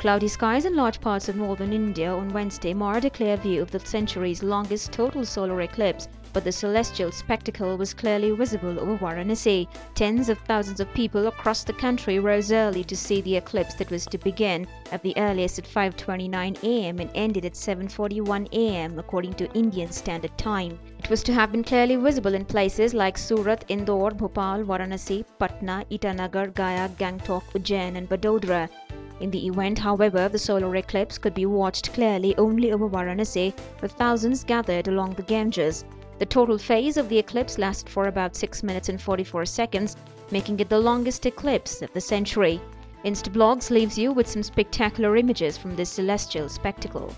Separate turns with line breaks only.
Cloudy skies in large parts of northern India on Wednesday marred a clear view of the century's longest total solar eclipse, but the celestial spectacle was clearly visible over Varanasi. Tens of thousands of people across the country rose early to see the eclipse that was to begin at the earliest at 5:29 a.m. and ended at 7:41 a.m. according to Indian Standard Time. It was to have been clearly visible in places like Surat, Indore, Bhopal, Varanasi, Patna, Itanagar, Gaya, Gangtok, Ujjain and Vadodara. In the event, however, the solar eclipse could be watched clearly only over Varanasi, with thousands gathered along the Ganges. The total phase of the eclipse lasted for about 6 minutes and 44 seconds, making it the longest eclipse of the century. Instablogs leaves you with some spectacular images from this celestial spectacle.